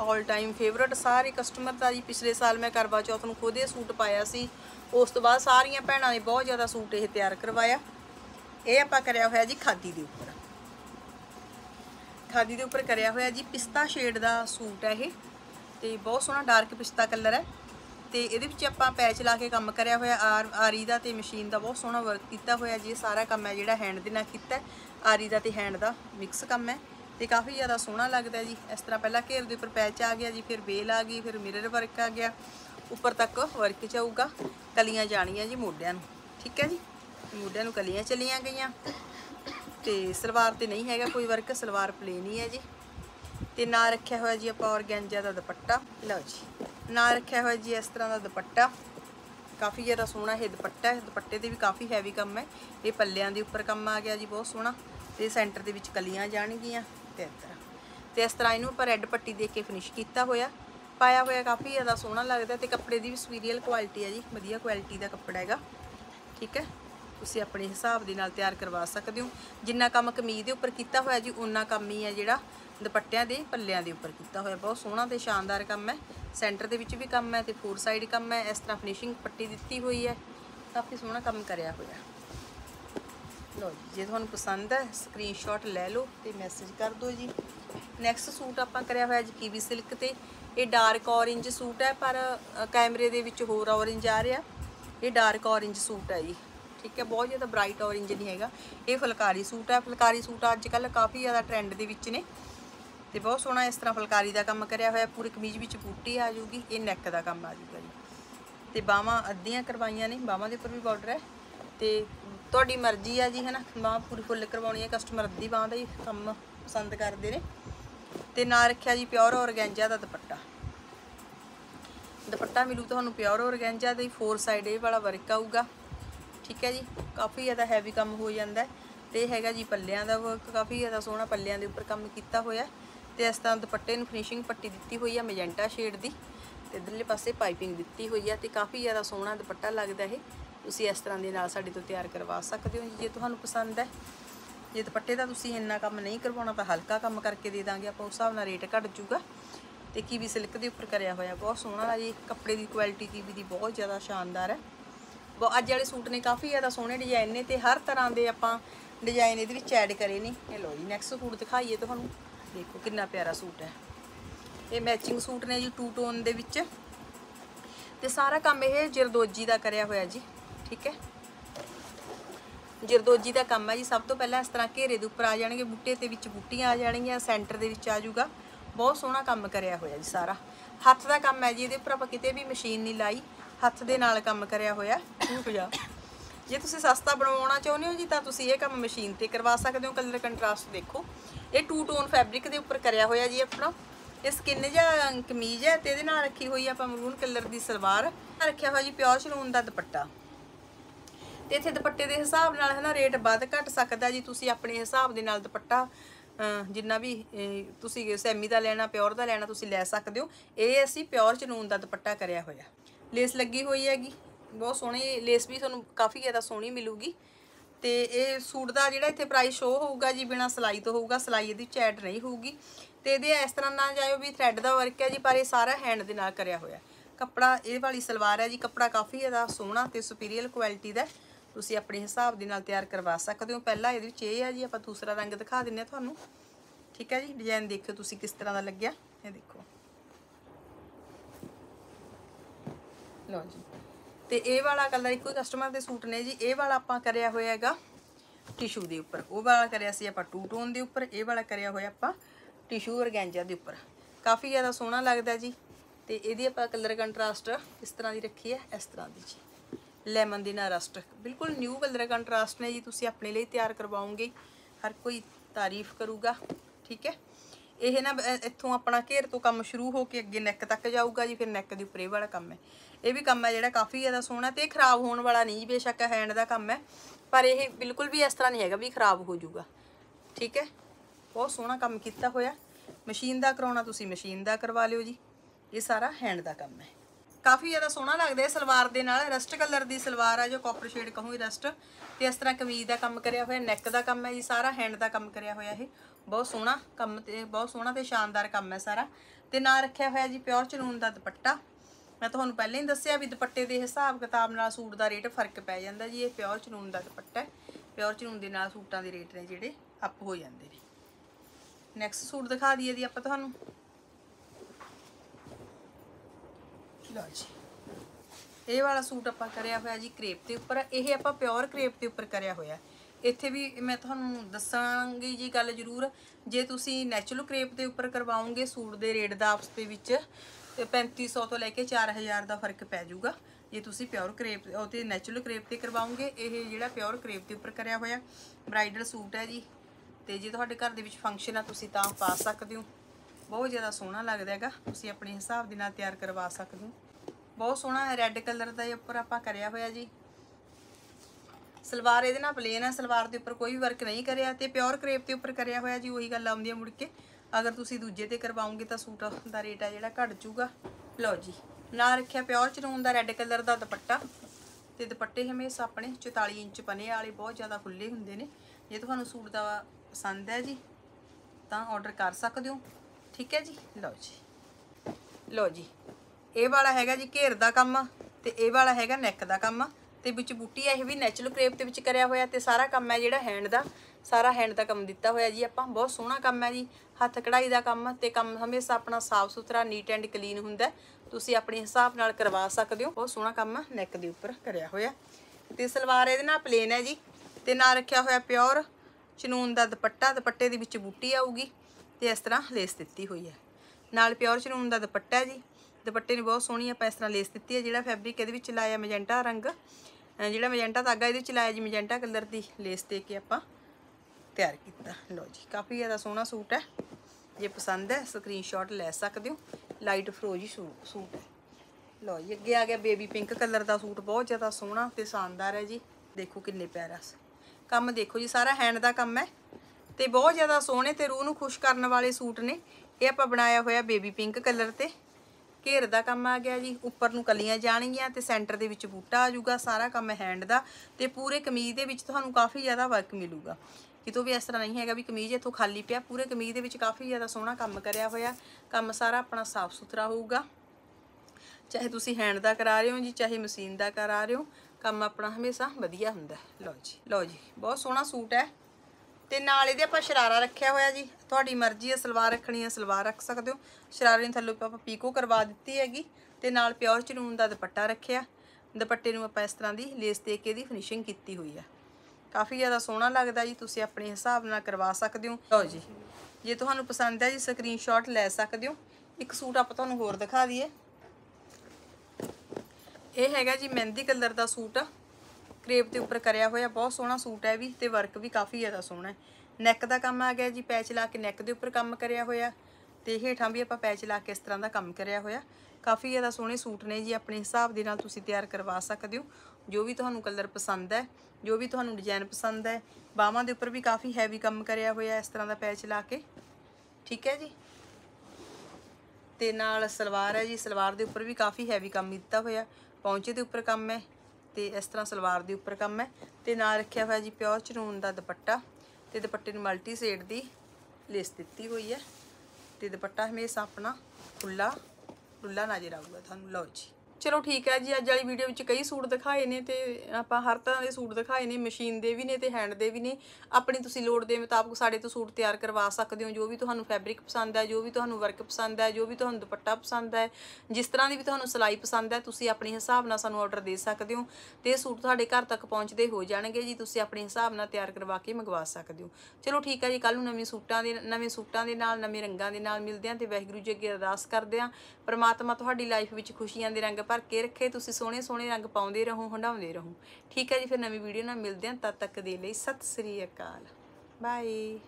S1: all time favourite ਸਾਰੇ ਕਸਟਮਰ ਦਾ ਜੀ ਪਿਛਲੇ ਸਾਲ ਮੈਂ ਕਰਵਾ ਚੌਥ ਨੂੰ ਖੁਦ ਇਹ ਸੂਟ ਪਾਇਆ ਸੀ। ਉਸ ਤੋਂ ਬਾਅਦ ਸਾਰੀਆਂ ਭੈਣਾਂ ਨੇ ਬਹੁਤ ਜ਼ਿਆਦਾ ਸੂਟ ਇਹ ਤਿਆਰ ਕਰਵਾਇਆ। ਇਹ ਆਪਾਂ ਕਰਿਆ ਹੋਇਆ ਜੀ ਖਾਦੀ ਦੇ ਉੱਪਰ। ਖਾਦੀ ਦੇ ਉੱਪਰ ਕਰਿਆ ਹੋਇਆ ਜੀ ਪਿਸਤਾ ਸ਼ੇਡ ਦਾ ਸੂਟ ਹੈ ਇਹ। ਤੇ ਬਹੁਤ ਸੋਹਣਾ ਡਾਰਕ ਪਿਸਤਾ ਕਲਰ ਹੈ ਤੇ ਇਹਦੇ ਵਿੱਚ ਆਪਾਂ ਪੈਚ ਲਾ ਕੇ ਕੰਮ ਕਰਿਆ ਹੋਇਆ, ਆਰ, ਆਰੀ ਦਾ ਤੇ ਮਸ਼ੀਨ ਦਾ ਬਹੁਤ ਸੋਹਣਾ ਵਰਕ ਕੀਤਾ ਹੋਇਆ ਜੀ। ਇਹ ਸਾਰਾ ਕੰਮ ਹੈ ਜਿਹੜਾ ਹੈਂਡ ਦੇ ਨਾਲ ਕੀਤਾ ਆਰੀ ਦਾ ਤੇ ਹੈਂਡ ਦਾ ਮਿਕਸ ਕੰਮ ਹੈ। ਤੇ ਕਾਫੀ ਜ਼ਿਆਦਾ ਸੋਹਣਾ ਲੱਗਦਾ ਜੀ। ਇਸ ਤਰ੍ਹਾਂ ਪਹਿਲਾਂ ਘੇਰ ਦੇ ਉੱਪਰ ਪੈਚ ਆ ਗਿਆ ਜੀ, ਫਿਰ ਬੇਲ ਆ ਗਈ, ਫਿਰ ਮਿਰਰ ਵਰਕ ਆ ਗਿਆ। ਉੱਪਰ ਤੱਕ ਵਰਕ ਚਾਊਗਾ ਕਲੀਆਂ ਜਾਣੀਆਂ ਜੀ ਮੋਢਿਆਂ ਨੂੰ। ਠੀਕ ਹੈ ਜੀ? ਮੋਢਿਆਂ ਨੂੰ ਕਲੀਆਂ ਚਲੀਆਂ ਗਈਆਂ। ਤੇ ਸਲਵਾਰ ਤੇ ਨਹੀਂ ਹੈਗਾ ਕੋਈ ਵਰਕ ਸਲਵਾਰ ਪਲੇਨ ਹੀ ਹੈ ਜੀ। ਤੇ ਨਾ ਰੱਖਿਆ ਹੋਇਆ ਜੀ ਆਪਾਂ ਔਰਗੈਂਜਾ ਦਾ ਦੁਪੱਟਾ। ਲਓ ਜੀ। ਨਾ ਰੱਖਿਆ ਹੋਇਆ ਜੀ ਇਸ ਤਰ੍ਹਾਂ ਦਾ ਦੁਪੱਟਾ। ਕਾਫੀ ਜ਼ਿਆਦਾ ਸੋਹਣਾ ਇਹ ਦੁਪੱਟਾ ਹੈ। ਦੁਪੱਟੇ ਤੇ ਵੀ ਕਾਫੀ ਹੈਵੀ ਕੰਮ ਹੈ। ਇਹ ਪੱਲਿਆਂ ਦੇ ਉੱਪਰ ਕੰਮ ਆ ਗਿਆ ਜੀ, ਬਹੁਤ ਸੋਹਣਾ। ਤੇ ਸੈਂਟਰ ਦੇ ਵਿੱਚ ਕਲੀਆਂ ਜਾਣਗੀਆਂ। ਤੇ ਇੱਧਰ ਤੇ ਇਸ ਤਰ੍ਹਾਂ ਇਹਨੂੰ ਆਪਾਂ ਰੈੱਡ ਪੱਟੀ ਦੇ ਕੇ ਫਿਨਿਸ਼ ਕੀਤਾ ਹੋਇਆ। ਪਾਇਆ ਹੋਇਆ ਕਾਫੀ ਜ਼ਿਆਦਾ ਸੋਹਣਾ ਲੱਗਦਾ ਤੇ ਕੱਪੜੇ ਦੀ ਵੀ ਸਪੀਰੀਅਲ ਕੁਆਲਿਟੀ ਹੈ ਜੀ। ਵਧੀਆ ਕੁਆਲਿਟੀ ਦਾ ਕੱਪੜਾ ਹੈਗਾ। ਠੀਕ ਹੈ? ਤੁਸੀਂ ਆਪਣੇ ਹਿਸਾਬ ਦੇ ਨਾਲ ਤਿਆਰ ਕਰਵਾ ਸਕਦੇ ਹੋ। ਜਿੰਨਾ ਕੰਮ ਕਮੀਜ਼ ਦੇ ਉੱਪਰ ਕੀਤਾ ਹੋਇਆ ਜੀ ਉਨਾ ਕੰਮ ਹੀ ਹੈ ਜਿਹੜਾ ਦੁਪੱਟਿਆਂ ਦੇ ਪੱਲਿਆਂ ਦੇ ਉੱਪਰ ਕੀਤਾ ਹੋਇਆ। ਬਹੁਤ ਸੋਹਣਾ ਤੇ ਸ਼ਾਨਦਾਰ ਕੰਮ ਹੈ। ਸੈਂਟਰ ਦੇ ਵਿੱਚ ਵੀ ਕੰਮ ਹੈ ਤੇ ਫੋਰ ਸਾਈਡ ਕੰਮ ਹੈ। ਇਸ ਤਰ੍ਹਾਂ ਫਿਨਿਸ਼ਿੰਗ ਪੱਟੀ ਦਿੱਤੀ ਹੋਈ ਹੈ। ਕਾਫੀ ਸੋਹਣਾ ਕੰਮ ਕਰਿਆ ਹੋਇਆ। ਲਓ ਜੀ, ਜੇ ਤੁਹਾਨੂੰ ਪਸੰਦ ਹੈ ਸਕਰੀਨਸ਼ਾਟ ਲੈ ਲਓ ਤੇ ਮੈਸੇਜ ਕਰ ਦਿਓ ਜੀ। ਨੈਕਸਟ ਸੂਟ ਆਪਾਂ ਕਰਿਆ ਹੋਇਆ ਜੀ ਕੀਵੀ ਸਿਲਕ ਤੇ। ਇਹ ਡਾਰਕ ਔਰੇਂਜ ਸੂਟ ਹੈ, ਪਰ ਕੈਮਰੇ ਦੇ ਵਿੱਚ ਹੋਰ ਔਰੇਂਜ ਆ ਰਿਹਾ। ਇਹ ਡਾਰਕ ਔਰੇਂਜ ਸੂਟ ਹੈ ਜੀ। ਠੀਕ ਹੈ, ਬਹੁਤ ਜ਼ਿਆਦਾ ਬ੍ਰਾਈਟ ਔਰੇਂਜ ਨਹੀਂ ਹੈਗਾ। ਇਹ ਫੁਲਕਾਰੀ ਸੂਟ ਹੈ। ਫੁਲਕਾਰੀ ਸੂਟ ਅੱਜ ਕੱਲ ਕਾਫੀ ਜ਼ਿਆਦਾ ਟ੍ਰੈਂਡ ਦੇ ਵਿੱਚ ਨੇ। ਤੇ ਬਹੁਤ ਸੋਹਣਾ ਇਸ ਤਰ੍ਹਾਂ ਫੁਲਕਾਰੀ ਦਾ ਕੰਮ ਕਰਿਆ ਹੋਇਆ। ਪੂਰੀ ਕਮੀਜ਼ ਵਿੱਚ ਬੂਟੀ ਆ ਜਾਊਗੀ। ਇਹ ਨੈਕ ਦਾ ਕੰਮ ਆ ਜਾਊਗਾ ਜੀ। ਤੇ ਬਾਹਾਂ ਅੱਧੀਆਂ ਕਰਵਾਈਆਂ ਨੇ। ਬਾਹਾਂ ਦੇ ਉੱਪਰ ਵੀ ਬਾਰਡਰ ਹੈ। ਤੇ ਤੁਹਾਡੀ ਮਰਜ਼ੀ ਆ ਜੀ, ਹਨਾ? ਬਾਹ ਪੂਰੀ ਫੁੱਲ ਕਰਵਾਉਣੀ ਹੈ ਕਸਟਮਰ ਅੱਧੀ ਬਾਹ ਦਾ ਹੀ ਕੰਮ ਪਸੰਦ ਕਰਦੇ ਨੇ। ਤੇ ਨਾਲ ਰੱਖਿਆ ਜੀ ਪਿਓਰ ਔਰਗੈਂਜਾ ਦਾ ਦੁਪੱਟਾ। ਦੁਪੱਟਾ ਮਿਲੂ ਤੁਹਾਨੂੰ ਪਿਓਰ ਔਰਗੈਂਜਾ ਦਾ ਹੀ ਫੋਰ ਸਾਈਡ ਇਹ ਵਾਲਾ ਵਰਕ ਆਊਗਾ। ਠੀਕ ਹੈ ਜੀ? ਕਾਫੀ ਜ਼ਿਆਦਾ ਹੈਵੀ ਕੰਮ ਹੋ ਜਾਂਦਾ ਹੈ। ਤੇ ਇਹ ਹੈਗਾ ਜੀ, ਪੱਲਿਆਂ ਦਾ ਵਰਕ ਕਾਫੀ ਜ਼ਿਆਦਾ ਸੋਹਣਾ ਪੱਲਿਆਂ ਦੇ ਉੱਪਰ ਕੰਮ ਕੀਤਾ ਹੋਇਆ ਤੇ ਇਸ ਤਰ੍ਹਾਂ ਦੁਪੱਟੇ ਨੂੰ ਫਿਨਿਸ਼ਿੰਗ ਪੱਟੀ ਦਿੱਤੀ ਹੋਈ ਹੈ ਮੈਜੈਂਟਾ ਸ਼ੇਡ ਦੀ। ਤੇ ਇਧਰਲੇ ਪਾਸੇ ਪਾਈਪਿੰਗ ਦਿੱਤੀ ਹੋਈ ਹੈ ਤੇ ਕਾਫੀ ਜ਼ਿਆਦਾ ਸੋਹਣਾ ਦੁਪੱਟਾ ਲੱਗਦਾ ਇਹ। ਤੁਸੀਂ ਇਸ ਤਰ੍ਹਾਂ ਦੇ ਨਾਲ ਸਾਡੇ ਤੋਂ ਤਿਆਰ ਕਰਵਾ ਸਕਦੇ ਹੋ ਜੀ, ਜੇ ਤੁਹਾਨੂੰ ਪਸੰਦ ਹੈ। ਜੇ ਦੁਪੱਟੇ ਦਾ ਤੁਸੀਂ ਇੰਨਾ ਕੰਮ ਨਹੀਂ ਕਰਵਾਉਣਾ, ਤਾਂ ਹਲਕਾ ਕੰਮ ਕਰਕੇ ਦੇ ਦਾਂਗੇ, ਆਪਾਂ ਉਸ ਹਿਸਾਬ ਨਾਲ ਰੇਟ ਘਟ ਜੂਗਾ ਤੇ ਕੀਵੀ ਸਿਲਕ ਦੇ ਉੱਪਰ ਕਰਿਆ ਹੋਇਆ, ਬਹੁਤ ਸੋਹਣਾ ਜੀ, ਕੱਪੜੇ ਦੀ ਕੁਆਲਿਟੀ ਕੀਵੀ ਦੀ ਬਹੁਤ ਜ਼ਿਆਦਾ ਸ਼ਾਨਦਾਰ ਹੈ। ਬਹੁਤ ਅੱਜ ਵਾਲੇ ਸੂਟ ਨੇ ਕਾਫੀ ਜ਼ਿਆਦਾ ਸੋਹਣੇ ਡਿਜ਼ਾਈਨ ਨੇ ਤੇ ਹਰ ਤਰ੍ਹਾਂ ਦੇ ਆਪਾਂ ਡਿਜ਼ਾਈਨ ਇਹਦੇ ਵਿੱਚ ਐਡ ਕਰੇ ਨੇ। ਇਹ ਲਓ ਜੀ ਨੈਕਸਟ ਸੂਟ ਦਿਖਾਈਏ ਤੁਹਾਨੂੰ। ਦੇਖੋ ਕਿੰਨਾ ਪਿਆਰਾ ਸੂਟ ਹੈ। ਇਹ ਮੈਚਿੰਗ ਸੂਟ ਨੇ ਜੀ ਟੂ ਟੋਨ ਦੇ ਵਿੱਚ। ਤੇ ਸਾਰਾ ਕੰਮ ਇਹ ਜਰਦੋਜੀ ਦਾ ਕਰਿਆ ਹੋਇਆ ਜੀ। ਠੀਕ ਹੈ? ਜਰਦੋਜੀ ਦਾ ਕੰਮ ਹੈ ਜੀ ਸਭ ਤੋਂ ਪਹਿਲਾਂ ਇਸ ਤਰ੍ਹਾਂ ਘੇਰੇ ਦੇ ਉੱਪਰ ਆ ਜਾਣਗੇ ਬੂਟੇ ਤੇ ਵਿੱਚ ਬੂਟੀਆਂ ਆ ਜਾਣਗੀਆਂ ਸੈਂਟਰ ਦੇ ਵਿੱਚ ਆ ਜਾਊਗਾ। ਬਹੁਤ ਸੋਹਣਾ ਕੰਮ ਕਰਿਆ ਹੋਇਆ ਜੀ ਸਾਰਾ। ਹੱਥ ਦਾ ਕੰਮ ਹੈ ਜੀ ਇਹਦੇ ਉੱਪਰ ਆਪਾਂ ਕਿਤੇ ਵੀ ਮਸ਼ੀਨ ਨਹੀਂ ਲਾਈ। ਹੱਥ ਦੇ ਨਾਲ ਕੰਮ ਕਰਿਆ ਹੋਇਆ। ਜਾ ਜੇ ਤੁਸੀਂ ਸਸਤਾ ਬਣਵਾਉਣਾ ਚਾਹੁੰਦੇ ਹੋ ਜੀ ਤਾਂ ਤੁਸੀਂ ਇਹ ਕੰਮ ਮਸ਼ੀਨ ਤੇ ਕਰਵਾ ਸਕਦੇ ਹੋ। ਕਲਰ ਕੰਟਰਾਸਟ ਦੇਖੋ। ਇਹ ਟੂ ਟੋਨ ਫੈਬਰਿਕ ਦੇ ਉੱਪਰ ਕਰਿਆ ਹੋਇਆ ਜੀ ਆਪਣਾ। ਇਹ ਸਕਿਨ ਜਾਂ ਕਮੀਜ਼ ਹੈ ਤੇ ਇਹਦੇ ਨਾਲ ਰੱਖੀ ਹੋਈ ਆਪਾਂ ਮਰੂਨ ਕਲਰ ਦੀ ਸਲਵਾਰ। ਰੱਖਿਆ ਹੋਇਆ ਜੀ ਪਿਓਰ ਸ਼ਲੂਨ ਦਾ ਦੁਪੱਟਾ। ਤੇ ਇੱਥੇ ਦੁਪੱਟੇ ਦੇ ਹਿਸਾਬ ਨਾਲ ਹੈ ਨਾ ਰੇਟ ਵੱਧ ਘਟ ਸਕਦਾ ਜੀ ਤੁਸੀਂ ਆਪਣੇ ਹਿਸਾਬ ਦੇ ਨਾਲ ਦੁਪੱਟਾ ਜਿੰਨਾ ਵੀ ਤੁਸੀਂ ਸੈਮੀ ਦਾ ਲੈਣਾ, ਪਿਓਰ ਦਾ ਲੈਣਾ ਤੁਸੀਂ ਲੈ ਸਕਦੇ ਹੋ। ਇਹ ਅਸੀਂ ਪਿਓਰ ਚਨੂਨ ਦਾ ਦੁਪੱਟਾ ਕਰਿਆ ਹੋਇਆ। ਲੇਸ ਲੱਗੀ ਹੋਈ ਹੈਗੀ, ਬਹੁਤ ਸੋਹਣੀ, ਲੇਸ ਵੀ ਤੁਹਾਨੂੰ ਕਾਫੀ ਜ਼ਿਆਦਾ ਸੋਹਣੀ ਮਿਲੂਗੀ। ਤੇ ਇਹ ਸੂਟ ਦਾ ਜਿਹੜਾ ਇੱਥੇ ਪ੍ਰਾਈਸ ਸ਼ੋ ਹੋਊਗਾ ਜੀ, ਬਿਨਾ ਸਿਲਾਈ ਤੋਂ ਹੋਊਗਾ, ਸਿਲਾਈ ਇਹਦੀ ਵਿੱਚ ਨਹੀਂ ਹੋਊਗੀ। ਤੇ ਇਹਦੇ ਇਸ ਤਰ੍ਹਾਂ ਨਾ ਜਾਇਓ ਵੀ ਥ੍ਰੈਡ ਦਾ ਵਰਕ ਹੈ ਜੀ, ਪਰ ਇਹ ਸਾਰਾ ਹੈਂਡ ਦੇ ਨਾਲ ਕਰਿਆ ਹੋਇਆ। ਕੱਪੜਾ, ਇਹ ਵਾਲੀ ਸਲਵਾਰ ਹੈ ਜੀ, ਕੱਪੜਾ ਕਾਫੀ ਜ਼ਿਆਦਾ ਸੋਹਣਾ ਤੇ ਸੁਪੀਰੀਅਰ ਕੁਆਲਿਟੀ ਦਾ ਤੁਸੀਂ ਆਪਣੇ ਹਿਸਾਬ ਦੇ ਨਾਲ ਤਿਆਰ ਕਰਵਾ ਸਕਦੇ ਹੋ। ਪਹਿਲਾਂ ਇਹਦੇ ਵਿੱਚ ਇਹ ਆ ਜੀ, ਆਪਾਂ ਦੂਸਰਾ ਰੰਗ ਦਿਖਾ ਦਿੰਨੇ ਆ ਤੁਹਾਨੂੰ। ਠੀਕ ਹੈ ਜੀ ਡਿਜ਼ਾਈਨ ਦੇਖਿਓ ਤੁਸੀਂ ਕਿਸ ਤਰ੍ਹਾਂ ਦਾ ਲੱਗਿਆ। ਇਹ ਦੇਖੋ। ਲਓ ਜੀ। ਤੇ ਇਹ ਵਾਲਾ ਕਲਰ ਇੱਕੋ ਕਸਟਮਰ ਦੇ ਸੂਟ ਨੇ ਜੀ। ਇਹ ਵਾਲਾ ਆਪਾਂ ਕਰਿਆ ਹੋਇਆ ਹੈਗਾ ਟਿਸ਼ੂ ਦੇ ਉੱਪਰ। ਉਹ ਵਾਲਾ ਕਰਿਆ ਸੀ ਆਪਾਂ ਟੂ ਟੋਨ ਦੇ ਉੱਪਰ। ਇਹ ਵਾਲਾ ਕਰਿਆ ਹੋਇਆ ਆਪਾਂ ਟਿਸ਼ੂ ਔਰਗੈਂਜਾ ਦੇ ਉੱਪਰ। ਕਾਫੀ ਜ਼ਿਆਦਾ ਸੋਹਣਾ ਲੱਗਦਾ ਜੀ। ਤੇ ਇਹਦੀ ਆਪਾਂ ਕਲਰ ਕੰਟਰਾਸਟ ਇਸ ਤਰ੍ਹਾਂ ਦੀ ਰੱਖੀ ਹੈ, ਇਸ ਤਰ੍ਹਾਂ ਦੀ ਜੀ। ਲੈਮਨ ਦੀ ਨਾਲ ਰਸਟ ਬਿਲਕੁਲ ਨਿਊ ਕਲਰ ਕੰਟਰਾਸਟ ਨੇ ਜੀ, ਤੁਸੀਂ ਆਪਣੇ ਲਈ ਤਿਆਰ ਕਰਵਾਓਗੇ। ਹਰ ਕੋਈ ਤਾਰੀਫ ਕਰੂਗਾ, ਠੀਕ ਹੈ? ਇਹ ਨਾ ਇੱਥੋਂ ਆਪਣਾ ਘੇਰ ਤੋਂ ਕੰਮ ਸ਼ੁਰੂ ਹੋ ਕੇ ਅੱਗੇ ਨੈਕ ਤੱਕ ਜਾਊਗਾ ਜੀ, ਫਿਰ ਨੈਕ ਦੇ ਉੱਪਰ ਇਹ ਵਾਲਾ ਕੰਮ ਹੈ। ਇਹ ਵੀ ਕੰਮ ਹੈ ਜਿਹੜਾ ਕਾਫੀ ਜ਼ਿਆਦਾ ਸੋਹਣਾ ਤੇ ਇਹ ਖਰਾਬ ਹੋਣ ਵਾਲਾ ਨਹੀਂ ਜੀ ਬੇਸ਼ੱਕ ਹੈਂਡ ਦਾ ਕੰਮ ਹੈ। ਪਰ ਇਹ ਬਿਲਕੁਲ ਵੀ ਇਸ ਤਰ੍ਹਾਂ ਨਹੀਂ ਹੈਗਾ ਵੀ ਖਰਾਬ ਹੋ ਜਾਊਗਾ, ਠੀਕ ਹੈ? ਬਹੁਤ ਸੋਹਣਾ ਕੰਮ ਕੀਤਾ ਹੋਇਆ। ਮਸ਼ੀਨ ਦਾ ਕਰਾਉਣਾ, ਤੁਸੀਂ ਮਸ਼ੀਨ ਦਾ ਕਰਵਾ ਲਿਓ ਜੀ। ਇਹ ਸਾਰਾ ਹੈਂਡ ਦਾ ਕੰਮ ਹੈ। ਕਾਫੀ ਜ਼ਿਆਦਾ ਸੋਹਣਾ ਲੱਗਦਾ ਹੈ ਸਲਵਾਰ ਦੇ ਨਾਲ। ਰਸਟ ਕਲਰ ਦੀ ਸਲਵਾਰ ਆ ਜੋ ਕਾਪਰ ਸ਼ੇਡ ਕਹੂੰਗੀ ਰਸਟ ਤੇ ਇਸ ਤਰ੍ਹਾਂ ਕਮੀਜ਼ ਦਾ ਕੰਮ ਕਰਿਆ ਹੋਇਆ ਨੈਕ ਦਾ ਕੰਮ ਹੈ ਜੀ ਸਾਰਾ ਹੈਂਡ ਦਾ ਕੰਮ ਕਰਿਆ ਹੋਇਆ ਇਹ। ਬਹੁਤ ਸੋਹਣਾ ਕੰਮ ਤੇ, ਬਹੁਤ ਸੋਹਣਾ ਤੇ ਸ਼ਾਨਦਾਰ ਕੰਮ ਹੈ ਸਾਰਾ। ਤੇ ਨਾਲ ਰੱਖਿਆ ਹੋਇਆ ਜੀ ਪਿਓਰ ਚਨੂਨ ਦਾ ਦੁਪੱਟਾ। ਮੈਂ ਤੁਹਾਨੂੰ ਪਹਿਲਾਂ ਹੀ ਦੱਸਿਆ ਵੀ ਦੁਪੱਟੇ ਦੇ ਹਿਸਾਬ ਕਿਤਾਬ ਨਾਲ ਸੂਟ ਦਾ ਰੇਟ ਫ਼ਰਕ ਪੈ ਜਾਂਦਾ ਜੀ, ਇਹ ਪਿਓਰ ਚਨੂਨ ਦਾ ਦੁਪੱਟਾ ਹੈ। ਪਿਓਰ ਚਨੂਨ ਦੇ ਨਾਲ ਸੂਟਾਂ ਦੇ ਰੇਟ ਨੇ ਜਿਹੜੇ ਅਪ ਹੋ ਜਾਂਦੇ ਨੇ। ਨੈਕਸਟ ਸੂਟ ਦਿਖਾ ਦਈਏ ਜੀ ਆਪਾਂ ਤੁਹਾਨੂੰ। ਲਓ ਜੀ। ਇਹ ਵਾਲਾ ਸੂਟ ਆਪਾਂ ਕਰਿਆ ਹੋਇਆ ਜੀ ਕ੍ਰੇਪ ਦੇ ਉੱਪਰ। ਇਹ ਆਪਾਂ ਪਿਓਰ ਕ੍ਰੇਪ ਦੇ ਉੱਪਰ ਕਰਿਆ ਹੋਇਆ। ਇੱਥੇ ਵੀ ਮੈਂ ਤੁਹਾਨੂੰ ਦੱਸਾਂਗੀ ਜੀ ਗੱਲ ਜ਼ਰੂਰ। ਜੇ ਤੁਸੀਂ ਨੈਚੁਰਲ ਕ੍ਰੇਪ ਦੇ ਉੱਪਰ ਕਰਵਾਉਂਗੇ ਸੂਟ ਦੇ ਰੇਟ ਦਾ ਆਪਸ ਦੇ ਵਿੱਚ, ਤੇ 3500 ਤੋਂ ਲੈ ਕੇ 4000 ਦਾ ਫ਼ਰਕ ਪੈ ਜਾਊਗਾ। ਜੇ ਤੁਸੀਂ ਪਿਓਰ ਕ੍ਰੇਪ, ਉਹ ਤੇ ਨੈਚੁਰਲ ਕ੍ਰੇਪ ਤੇ ਕਰਵਾਉਂਗੇ ਇਹ ਜਿਹੜਾ ਪਿਓਰ ਕ੍ਰੇਪ ਦੇ ਉੱਪਰ ਕਰਿਆ ਹੋਇਆ ਬ੍ਰਾਈਡਲ ਸੂਟ ਹੈ ਜੀ। ਤੇ ਜੇ ਤੁਹਾਡੇ ਘਰ ਦੇ ਵਿੱਚ ਫੰਕਸ਼ਨ ਆ, ਤੁਸੀਂ ਤਾਂ ਪਾ ਸਕਦੇ ਹੋ। ਬਹੁਤ ਜ਼ਿਆਦਾ ਸੋਹਣਾ ਲੱਗਦਾ ਹੈਗਾ। ਤੁਸੀਂ ਆਪਣੇ ਹਿਸਾਬ ਦੇ ਨਾਲ ਤਿਆਰ ਕਰਵਾ ਸਕਦੇ ਹੋ। ਬਹੁਤ ਸੋਹਣਾ ਰੈੱਡ ਕਲਰ ਦਾ ਇਹ ਉੱਪਰ ਆਪਾਂ ਕਰਿਆ ਹੋਇਆ ਜੀ। ਸਲਵਾਰ ਇਹਦੇ ਨਾਲ ਪਲੇਨ ਹੈ ਸਲਵਾਰ ਦੇ ਉੱਪਰ ਕੋਈ ਵੀ ਵਰਕ ਨਹੀਂ ਕਰਿਆ ਤੇ ਪਿਓਰ ਕਰੇਪ ਦੇ ਉੱਪਰ ਕਰਿਆ ਹੋਇਆ ਜੀ, ਉਹੀ ਗੱਲ ਆਉਂਦੀ ਹੈ ਮੁੜ ਕੇ। ਅਗਰ ਤੁਸੀਂ ਦੂਜੇ ਤੇ ਕਰਵਾਉਂਗੇ ਤਾਂ ਸੂਟ ਦਾ ਰੇਟ ਆ ਜਿਹੜਾ ਘਟ ਜਾਊਗਾ। ਲਓ ਜੀ, ਨਾਲ ਰੱਖਿਆ ਪਿਓਰ ਚਰੂਨ ਦਾ ਰੈੱਡ ਕਲਰ ਦਾ ਦੁਪੱਟਾ। ਤੇ ਦੁਪੱਟੇ ਹਮੇਸ਼ਾ ਆਪਣੇ 44 ਇੰਚ ਪਨੇ ਵਾਲੇ, ਬਹੁਤ ਜ਼ਿਆਦਾ ਖੁੱਲੇ ਹੁੰਦੇ ਨੇ। ਜੇ ਤੁਹਾਨੂੰ ਸੂਟ ਦਾ ਪਸੰਦ ਹੈ ਜੀ, ਤਾਂ ਆਰਡਰ ਕਰ ਸਕਦੇ ਹੋ। ਠੀਕ ਹੈ ਜੀ? ਲਓ ਜੀ। ਲਓ ਜੀ। ਇਹ ਵਾਲਾ ਹੈਗਾ ਜੀ ਘੇਰ ਦਾ ਕੰਮ, ਤੇ ਇਹ ਵਾਲਾ ਹੈਗਾ ਨੈਕ ਦਾ ਕੰਮ, ਤੇ ਵਿੱਚ ਬੂਟੀ ਇਹ ਵੀ ਨੈਚੁਰਲ ਕ੍ਰੇਪ ਦੇ ਵਿੱਚ ਕਰਿਆ ਹੋਇਆ, ਤੇ ਸਾਰਾ ਕੰਮ ਹੈ ਜਿਹੜਾ ਹੈਂਡ ਦਾ। ਸਾਰਾ ਹੈਂਡ ਦਾ ਕੰਮ ਦਿੱਤਾ ਹੋਇਆ ਜੀ ਆਪਾਂ। ਬਹੁਤ ਸੋਹਣਾ ਕੰਮ ਹੈ ਜੀ। ਹੱਥ ਕਢਾਈ ਦਾ ਕੰਮ, ਤੇ ਕੰਮ ਹਮੇਸ਼ਾ ਆਪਣਾ ਸਾਫ਼ ਸੁਥਰਾ ਨੀਟ ਐਂਡ ਕਲੀਨ ਹੁੰਦਾ ਤੁਸੀਂ ਆਪਣੇ ਹਿਸਾਬ ਨਾਲ ਕਰਵਾ ਸਕਦੇ ਹੋ। ਬਹੁਤ ਸੋਹਣਾ ਕੰਮ ਨੈਕ ਦੇ ਉੱਪਰ ਕਰਿਆ ਹੋਇਆ। ਤੇ ਸਲਵਾਰ ਇਹਦੇ ਨਾਲ ਪਲੇਨ ਹੈ ਜੀ। ਤੇ ਨਾਲ ਰੱਖਿਆ ਹੋਇਆ ਪਿਓਰ ਚਨੂਨ ਦਾ ਦੁਪੱਟਾ। ਦੁਪੱਟੇ ਦੇ ਵਿੱਚ ਬੂਟੀ ਆਊਗੀ। ਤੇ ਇਸ ਤਰ੍ਹਾਂ ਲੇਸ ਦਿੱਤੀ ਹੋਈ ਹੈ। ਨਾਲ ਪਿਓਰ ਚਨੂਨ ਦਾ ਦੁਪੱਟਾ ਜੀ। ਦੁਪੱਟੇ ਨੂੰ ਬਹੁਤ ਸੋਹਣੀ ਆਪਾਂ ਇਸ ਤਰ੍ਹਾਂ ਲੇਸ ਦਿੱਤੀ ਹੈ, ਜਿਹੜਾ ਫੈਬਰਿਕ ਇਹਦੇ ਵਿੱਚ ਲਾਇਆ ਮੈਜੈਂਟਾ ਰੰਗ। ਜਿਹੜਾ ਮੈਜੈਂਟਾ ਧਾਗਾ ਇਹਦੇ ਵਿੱਚ ਲਾਇਆ ਜੀ ਮੈਜੈਂਟਾ ਕਲਰ ਦੀ ਲੇਸ ਦੇ ਕੇ ਆਪਾਂ ਤਿਆਰ ਕੀਤਾ। ਲਓ ਜੀ, ਕਾਫੀ ਜ਼ਿਆਦਾ ਸੋਹਣਾ ਸੂਟ ਹੈ। ਜੇ ਪਸੰਦ ਹੈ ਸਕਰੀਨਸ਼ਾਟ ਲੈ ਸਕਦੇ ਹੋ। ਲਾਈਟ ਫਰੋਜੀ ਸੂਟ ਹੈ। ਲਓ ਜੀ, ਅੱਗੇ ਆ ਗਿਆ ਬੇਬੀ ਪਿੰਕ ਕਲਰ ਦਾ ਸੂਟ, ਬਹੁਤ ਜ਼ਿਆਦਾ ਸੋਹਣਾ ਤੇ ਸ਼ਾਨਦਾਰ ਹੈ ਜੀ। ਦੇਖੋ ਕਿੰਨੇ ਪਿਆਰਾ ਕੰਮ ਦੇਖੋ ਜੀ, ਸਾਰਾ ਹੈਂਡ ਦਾ ਕੰਮ ਹੈ। ਤੇ ਬਹੁਤ ਜ਼ਿਆਦਾ ਸੋਹਣੇ ਤੇ ਰੂਹ ਨੂੰ ਖੁਸ਼ ਕਰਨ ਵਾਲੇ ਸੂਟ ਨੇ। ਇਹ ਆਪਾਂ ਬਣਾਇਆ ਹੋਇਆ ਬੇਬੀ ਪਿੰਕ ਕਲਰ ਤੇ। ਘੇਰ ਦਾ ਕੰਮ ਆ ਗਿਆ ਜੀ। ਉੱਪਰ ਨੂੰ ਕਲੀਆਂ ਜਾਣਗੀਆਂ ਤੇ ਸੈਂਟਰ ਦੇ ਵਿੱਚ ਬੂਟਾ ਆ ਜਾਊਗਾ, ਸਾਰਾ ਕੰਮ ਹੈਂਡ ਦਾ। ਤੇ ਪੂਰੇ ਕਮੀਜ਼ ਦੇ ਵਿੱਚ ਤੁਹਾਨੂੰ ਕਾਫੀ ਜ਼ਿਆਦਾ ਵਰਕ ਮਿਲੂਗਾ। ਕਿਤੋਂ ਵੀ ਇਸ ਤਰ੍ਹਾਂ ਨਹੀਂ ਹੈਗਾ ਵੀ ਕਮੀਜ਼ ਇੱਥੋਂ ਖਾਲੀ ਪਿਆ। ਪੂਰੇ ਕਮੀਜ਼ ਦੇ ਵਿੱਚ ਕਾਫੀ ਜ਼ਿਆਦਾ ਸੋਹਣਾ ਕੰਮ ਕਰਿਆ ਹੋਇਆ। ਕੰਮ ਸਾਰਾ ਆਪਣਾ ਸਾਫ਼ ਸੁਥਰਾ ਹੋਊਗਾ। ਚਾਹੇ ਤੁਸੀਂ ਹੈਂਡ ਦਾ ਕਰਾ ਰਹੇ ਹੋ ਜੀ, ਚਾਹੇ ਮਸ਼ੀਨ ਦਾ ਕਰਾ ਰਹੇ ਹੋ। ਕੰਮ ਆਪਣਾ ਹਮੇਸ਼ਾ ਵਧੀਆ ਹੁੰਦਾ ਲਓ ਜੀ ਲਓ ਜੀ। ਬਹੁਤ ਸੋਹਣਾ ਸੂਟ ਹੈ। ਤੇ ਨਾਲ ਇਹਦੇ ਆਪਾਂ ਸ਼ਰਾਰਾ ਰੱਖਿਆ ਹੋਇਆ ਜੀ। ਤੁਹਾਡੀ ਮਰਜ਼ੀ ਹੈ, ਸਲਵਾਰ ਰੱਖਣੀ ਹੈ, ਸਲਵਾਰ ਰੱਖ ਸਕਦੇ ਹੋ। ਸ਼ਰਾਰੇ ਨੂੰ ਥੱਲੇ ਆਪਾਂ ਪੀਕੋ ਕਰਵਾ ਦਿੱਤੀ ਹੈਗੀ ਤੇ ਨਾਲ ਪਿਓਰ ਚਨੂਨ ਦਾ ਦੁਪੱਟਾ ਰੱਖਿਆ। ਦੁਪੱਟੇ ਨੂੰ ਆਪਾਂ ਇਸ ਤਰ੍ਹਾਂ ਦੀ ਲੇਸ ਦੇ ਕੇ ਇਹਦੀ ਫਿਨਿਸ਼ਿੰਗ ਕੀਤੀ ਹੋਈ ਆ ਕਾਫੀ ਜ਼ਿਆਦਾ ਸੋਹਣਾ ਲੱਗਦਾ ਜੀ, ਤੁਸੀਂ ਆਪਣੇ ਹਿਸਾਬ ਨਾਲ ਕਰਵਾ ਸਕਦੇ ਹੋ। ਲਓ ਜੀ, ਜੇ ਤੁਹਾਨੂੰ ਪਸੰਦ ਹੈ ਜੀ ਸਕਰੀਨਸ਼ਾਟ ਲੈ ਸਕਦੇ ਹੋ। ਇੱਕ ਸੂਟ ਆਪਾਂ ਤੁਹਾਨੂੰ ਹੋਰ ਦਿਖਾ ਦਈਏ। ਇਹ ਹੈਗਾ ਜੀ ਮਹਿੰਦੀ ਕਲਰ ਦਾ ਸੂਟ। ਕ੍ਰੇਪ ਦੇ ਉੱਪਰ ਕਰਿਆ ਹੋਇਆ, ਬਹੁਤ ਸੋਹਣਾ ਸੂਟ ਹੈ ਵੀ ਤੇ ਵਰਕ ਵੀ ਕਾਫੀ ਜ਼ਿਆਦਾ ਸੋਹਣਾ ਹੈ। ਨੈਕ ਦਾ ਕੰਮ ਆ ਗਿਆ ਜੀ ਪੈਚ ਲਾ ਕੇ ਨੈਕ ਦੇ ਉੱਪਰ ਕੰਮ ਕਰਿਆ ਹੋਇਆ। ਤੇ ਹੇਠਾਂ ਵੀ ਆਪਾਂ ਪੈਚ ਲਾ ਕੇ ਇਸ ਤਰ੍ਹਾਂ ਦਾ ਕੰਮ ਕਰਿਆ ਹੋਇਆ। ਕਾਫੀ ਜ਼ਿਆਦਾ ਸੋਹਣੇ ਸੂਟ ਨੇ ਜੀ, ਆਪਣੇ ਹਿਸਾਬ ਦੇ ਨਾਲ ਤੁਸੀਂ ਤਿਆਰ ਕਰਵਾ ਸਕਦੇ ਹੋ। ਜੋ ਵੀ ਤੁਹਾਨੂੰ ਕਲਰ ਪਸੰਦ ਹੈ, ਜੋ ਵੀ ਤੁਹਾਨੂੰ ਡਿਜ਼ਾਈਨ ਪਸੰਦ ਹੈ, ਬਾਹਾਂ ਦੇ ਉੱਪਰ ਵੀ ਕਾਫੀ ਹੈਵੀ ਕੰਮ ਕਰਿਆ ਹੋਇਆ ਇਸ ਤਰ੍ਹਾਂ ਦਾ ਪੈਚ ਲਾ ਕੇ। ਠੀਕ ਹੈ ਜੀ? ਤੇ ਨਾਲ ਸਲਵਾਰ ਹੈ ਜੀ, ਸਲਵਾਰ ਦੇ ਉੱਪਰ ਵੀ ਕਾਫੀ ਹੈਵੀ ਕੰਮ ਦਿੱਤਾ ਹੋਇਆ। ਪੌਂਚੇ ਦੇ ਉੱਪਰ ਕੰਮ ਹੈ। ਤੇ ਇਸ ਤਰ੍ਹਾਂ ਸਲਵਾਰ ਦੇ ਉੱਪਰ ਕੰਮ ਹੈ। ਤੇ ਨਾਲ ਰੱਖਿਆ ਹੋਇਆ ਜੀ ਪਿਓਰ ਚਨੂਨ ਦਾ ਦੁਪੱਟਾ ਤੇ ਦੁਪੱਟੇ ਨੂੰ ਮਲਟੀ ਸ਼ੇਡ ਦੀ ਲੇਸ ਦਿੱਤੀ ਹੋਈ ਹੈ। ਤੇ ਦੁਪੱਟਾ ਹਮੇਸ਼ਾ ਆਪਣਾ ਖੁੱਲਾ ਖੁੱਲਾ ਨਜ਼ਰ ਆਊਗਾ ਤੁਹਾਨੂੰ। ਲਓ ਜੀ। ਚਲੋ ਠੀਕ ਹੈ ਜੀ, ਅੱਜ ਵਾਲੀ ਵੀਡੀਓ ਵਿੱਚ ਕਈ ਸੂਟ ਦਿਖਾਏ ਨੇ ਤੇ ਆਪਾਂ ਹਰ ਤਰ੍ਹਾਂ ਦੇ ਸੂਟ ਦਿਖਾਏ ਨੇ ਮਸ਼ੀਨ ਦੇ ਵੀ ਨੇ ਤੇ ਹੈਂਡ ਦੇ ਵੀ ਨੇ। ਆਪਣੀ ਤੁਸੀਂ ਲੋੜ ਦੇ ਮੁਤਾਬਕ ਸਾਡੇ ਤੋਂ ਸੂਟ ਤਿਆਰ ਕਰਵਾ ਸਕਦੇ ਹੋ, ਜੋ ਵੀ ਤੁਹਾਨੂੰ ਫੈਬਰਿਕ ਪਸੰਦ ਹੈ, ਜੋ ਵੀ ਤੁਹਾਨੂੰ ਵਰਕ ਪਸੰਦ ਹੈ, ਜੋ ਵੀ ਤੁਹਾਨੂੰ ਦੁਪੱਟਾ ਪਸੰਦ ਹੈ, ਜਿਸ ਤਰ੍ਹਾਂ ਦੀ ਵੀ ਤੁਹਾਨੂੰ ਸਿਲਾਈ ਪਸੰਦ ਹੈ, ਤੁਸੀਂ ਆਪਣੇ ਹਿਸਾਬ ਨਾਲ ਸਾਨੂੰ ਆਰਡਰ ਦੇ ਸਕਦੇ ਹੋ ਤੇ ਇਹ ਸੂਟ ਤੁਹਾਡੇ ਘਰ ਤੱਕ ਪਹੁੰਚਦੇ ਹੋ ਜਾਣਗੇ ਜੀ, ਤੁਸੀਂ ਆਪਣੇ ਹਿਸਾਬ ਨਾਲ ਤਿਆਰ ਕਰਵਾ ਕੇ ਮੰਗਵਾ ਸਕਦੇ ਹੋ। ਚਲੋ ਠੀਕ ਹੈ ਜੀ ਕੱਲ ਨੂੰ ਨਵੇਂ ਸੂਟਾਂ ਦੇ, ਨਵੇਂ ਸੂਟਾਂ ਦੇ ਨਾਲ, ਨਵੇਂ ਰੰਗਾਂ ਦੇ ਨਾਲ ਮਿਲਦੇ ਹਾਂ ਤੇ ਵਾਹਿਗੁਰੂ ਜੀ ਅੱਗੇ ਅਰਦਾਸ ਕਰਦੇ ਹਾਂ। ਪ੍ਰਮਾਤਮਾ ਤੁਹਾਡੀ ਲਾਈਫ ਵਿੱਚ ਖੁਸ਼ੀਆਂ ਦੇ ਰੰਗ ਭਰ ਕੇ ਰੱਖੇ, ਤੁਸੀਂ ਸੋਹਣੇ ਸੋਹਣੇ ਰੰਗ ਪਾਉਂਦੇ ਰਹੋ ਹੰਡਾਉਂਦੇ ਰਹੋ। ਠੀਕ ਹੈ ਜੀ, ਫਿਰ ਨਵੀਂ ਵੀਡੀਓ ਨਾਲ ਮਿਲਦੇ ਹਾਂ। ਤਦ ਤੱਕ ਦੇ ਲਈ ਸਤਿ ਸ੍ਰੀ ਅਕਾਲ। ਬਾਏ